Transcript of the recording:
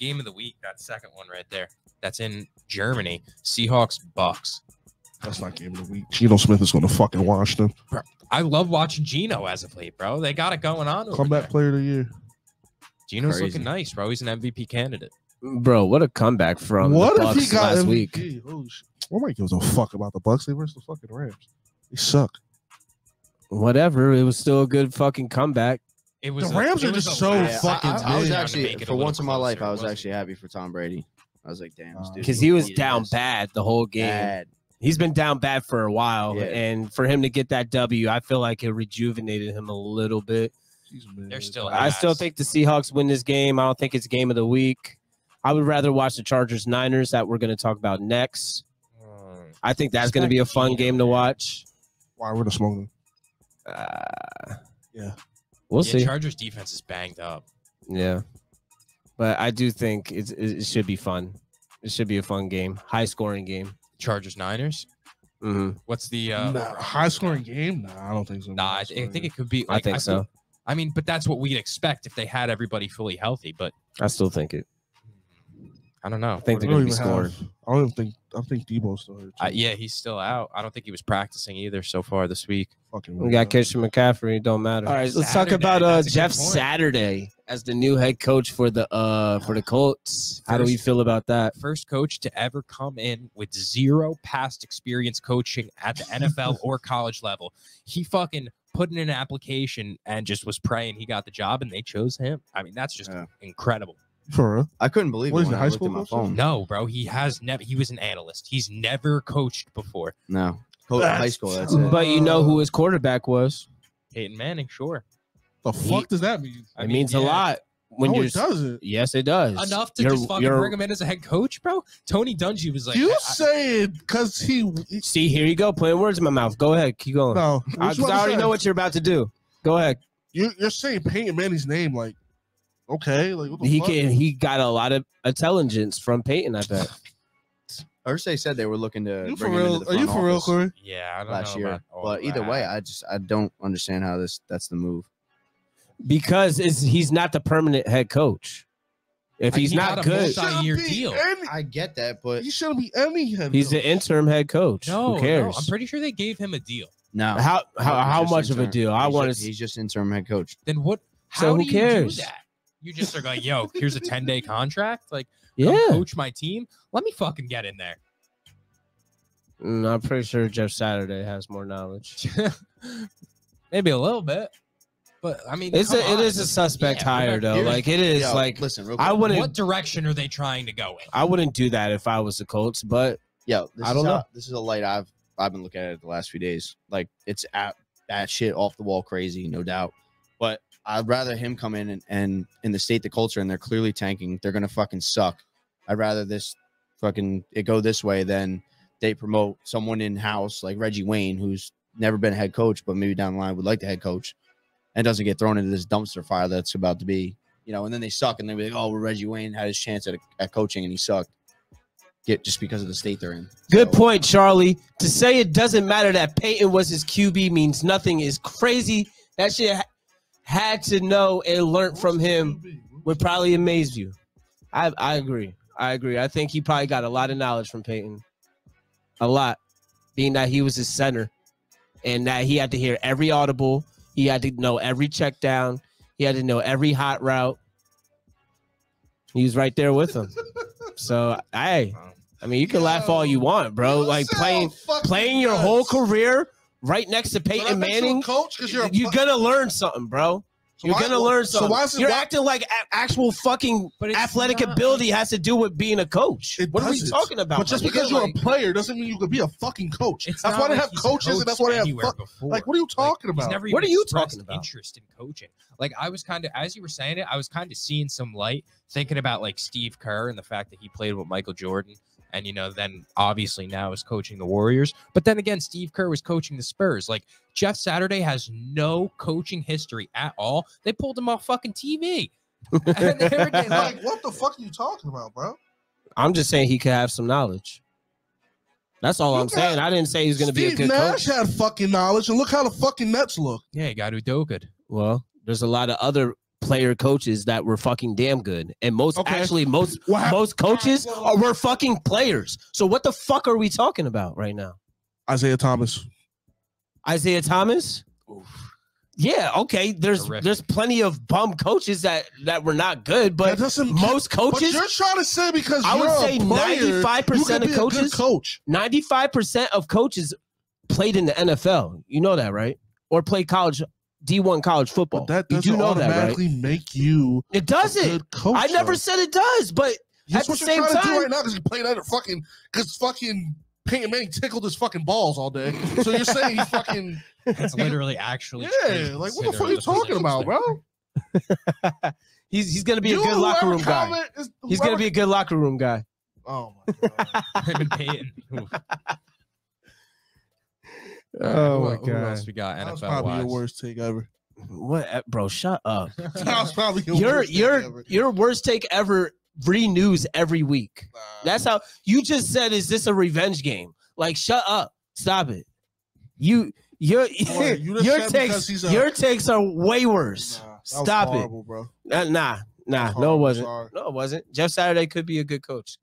game of the week. That second one right there. That's in Germany. Seahawks Bucs. That's not game of the week. Geno Smith is going to fucking wash them. I love watching Geno as of late, bro. They got it going on. over Comeback there. player of the year. Geno's Crazy. looking nice, bro. He's an MVP candidate. Bro, what a comeback from what the if he Bucs got last MVP? week. Holy shit. Nobody gives a fuck about the Bucs. They versus the fucking Rams. They suck. Whatever, it was still a good fucking comeback. It was The Rams it are just so Yeah, I- fucking I, I was actually make it a for once in my life, I was actually happy for Tom Brady. I was like, damn, Uh, dude Because he was down this. bad the whole game. Bad. He's been down bad for a while. Yeah. And for him to get that W, I feel like it rejuvenated him a little bit. They're still I still think the Seahawks win this game. I don't think it's game of the week. I would rather watch the Chargers Niners that we're going to talk about next. Mm. I think that's going to be a fun game to watch. Why we're the smoking? Uh, Yeah. We'll yeah, see. Chargers defense is banged up. yeah, but I do think it's, it, it should be fun. It should be a fun game, high scoring game. Chargers Niners. hmm What's the uh, Nah, high scoring game? Nah, I don't think so. Nah, I, I think it could be. I think feel- so. I mean, but that's what we'd expect if they had everybody fully healthy. But I still think it. I don't know. I think I they're don't going to be even scoring. have- I don't think. I think Deebo's still hurt. Uh, yeah, he's still out. I don't think he was practicing either so far this week. Fucking We got Christian McCaffrey. It don't matter. All right, let's talk about uh, that's a good Jeff. Saturday as the new head coach for the uh for the Colts. How do we feel about that? First coach to ever come in with zero past experience coaching at the NFL or college level. He fucking put in an application and just was praying he got the job and they chose him. I mean, that's just Yeah. incredible. For real. I couldn't believe What it is when it, I high school my phone. No, bro, he has never. He was an analyst. He's never coached before. No, Co- That's high school. That's it. But you know who his quarterback was. Peyton Manning, sure. The He- fuck does that mean? I it mean, means a lot when oh, no, you're. it doesn't. Yes, it does. Enough to You're- just fucking bring him in as a head coach, bro. Tony Dungy was like, you I- say it because he. he- See, here you go, putting words in my mouth. Go ahead, keep going. No, I, what you 'cause I already say? know what you're about to do. Go ahead. you, you're saying Peyton Manning's name. Like, okay, like what the He fuck? can. He got a lot of intelligence from Peyton. I bet. Irsay said they were looking to You for bring him into real? the Are you for real, office Corey? yeah, I don't last know year. about all But either way. I just I don't understand how this that's the move. Because it's, he's not the permanent head coach. If Like, he's he not got a good, multi- Multi-year deal. any- I get that, but He shouldn't be any head. he's coach. the interim head coach. no, Who cares? no, I'm pretty sure they gave him a deal. no. how how, how just much of a interim. deal? I want just- to. He's just interim head coach. Then what? How So who do you cares? do that? You just are like, yo, here's a 10 day contract. Like, Yeah, coach my team. Let me fucking get in there. Mm, I'm pretty sure Jeff Saturday has more knowledge. Maybe a little bit, but I mean, It's come a, it on. is a suspect Yeah, hire though. Like it is Yo, like listen, real I quick. wouldn't What direction are they trying to go in? I wouldn't do that if I was the Colts, but Yo, this I don't how- know. This is a light I've I've been looking at it the last few days. Like it's at that shit off the wall crazy, no doubt. I'd rather him come in and, and in the state the culture and they're clearly tanking. They're gonna fucking suck. I'd rather this fucking it go this way than they promote someone in house like Reggie Wayne, who's never been a head coach, but maybe down the line would like the head coach, and doesn't get thrown into this dumpster fire that's about to be, you know. And then they suck, and they be like, "Oh, well, Reggie Wayne had his chance at, at coaching, and he sucked." Get just because of the state they're in. good So- point, Charlie. To say it doesn't matter that Peyton was his QB means nothing is crazy. That shit had to know and learn from him would probably amaze you. I I agree. I agree. I think he probably got a lot of knowledge from Peyton. A lot. Being that he was his center and that he had to hear every audible. He had to know every check down. He had to know every hot route. He was right there with him. So hey, I mean you can laugh all you want, bro. Like playing playing your nuts. whole career right next to So that Peyton makes you Manning. coach because you're You're gonna learn something, bro. So You're why- gonna learn so something. why is it- You're why- acting like a- actual fucking But athletic not- ability has to do with being a coach. What are we talking about? But just because you're Like, a player doesn't mean you could be a fucking coach. It's That's why they have coaches and that's why they have fuck. Like, what are you talking He's about? never What are you talking about? Interest in coaching. Like I was kind of, as you were saying it, I was kind of seeing some light, thinking about like Steve Kerr and the fact that he played with Michael Jordan, and you know, then obviously now is coaching the Warriors. But then again, Steve Kerr was coaching the Spurs. Like Jeff Saturday has no coaching history at all. They pulled him off fucking TV. And they like, like, what the fuck are you talking about, bro? I'm just saying he could have some knowledge. That's all You I'm got- saying. I didn't say he's going to be a Steve good Nash coach. had fucking knowledge, and look how the fucking Nets look. yeah, he got Udoka. Well, there's a lot of other player coaches that were fucking damn good, and most Okay. actually most What most coaches Whoa, whoa, are were fucking players. So what the fuck are we talking about right now? Isiah Thomas. Isiah Thomas? Yeah, okay. There's Terrific. there's plenty of bum coaches that that were not good, but doesn't most But coaches, you're trying to say because I would you're a say 95% of be a good coaches- coach. 95% of coaches played in the NFL. You know that, right? Or played college D1 college football. But that you doesn't do know that, right? automatically make you It doesn't. good coach. I never though. said it does, but That's at what the you're same trying to time- do right now because you played under fucking because fucking Peyton Manning tickled his fucking balls all day. So you're saying he fucking That's literally actually yeah, like what the fuck are you talking about, bro? he's he's gonna be You a good locker room guy. is- He's gonna be a good locker room guy. Oh my god. Him and Peyton. Oof. Oh Who- Who else we got That was NFL probably your worst take ever. What, bro? Shut up. That was probably your, your worst take your ever. your worst take ever renews every week. Nah. That's how you just said. Is this a revenge game? Like, shut up. Stop it. You your Boy, you your takes a- your takes are way worse. Nah, that was Stop it. bro. Nah, nah, That's no, it wasn't. sorry. No, it wasn't. Jeff Saturday could be a good coach.